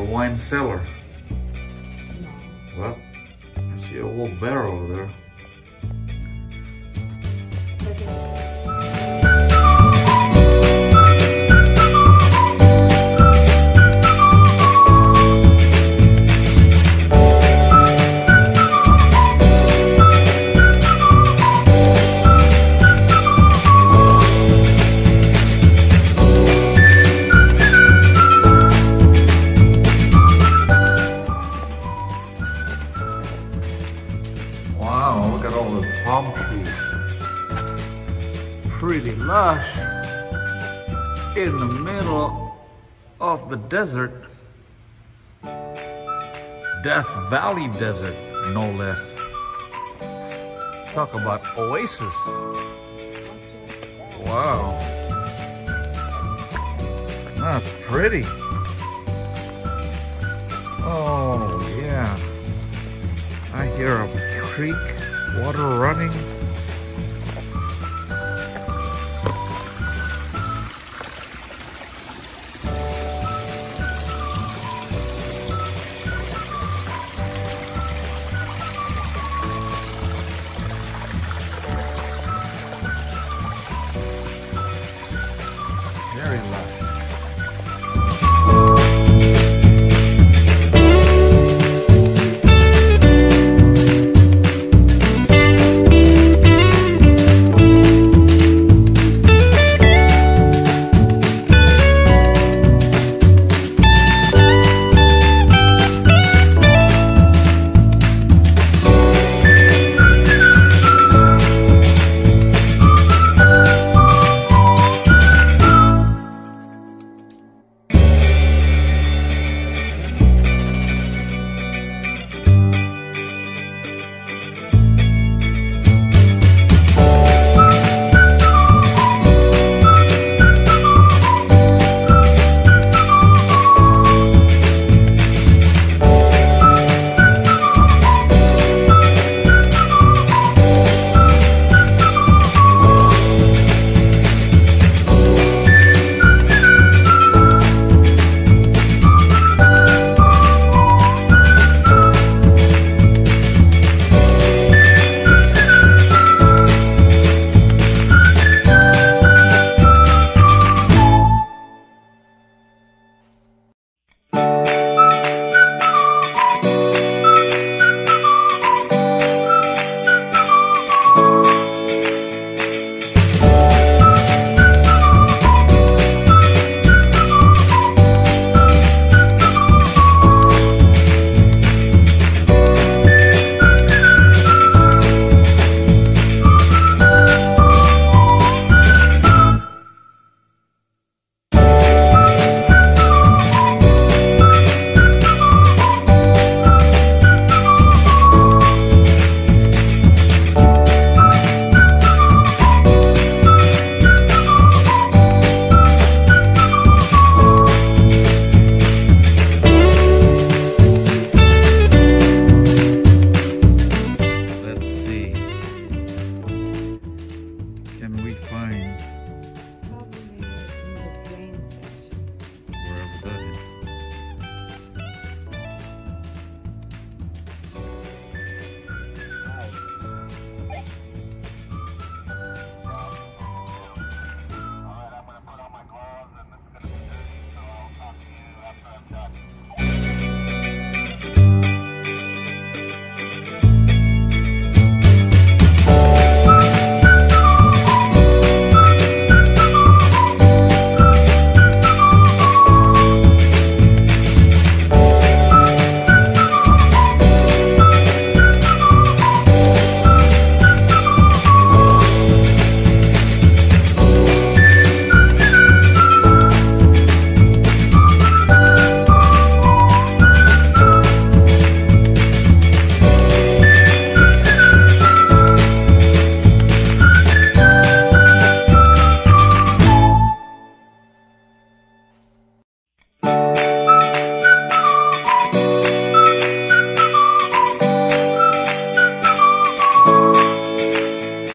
wine cellar. Well, I see a old barrel over there. Lush. In the middle of the desert. Death Valley Desert, no less. Talk about oasis. Wow. That's pretty. Oh, yeah. I hear a creek, water running. very lush.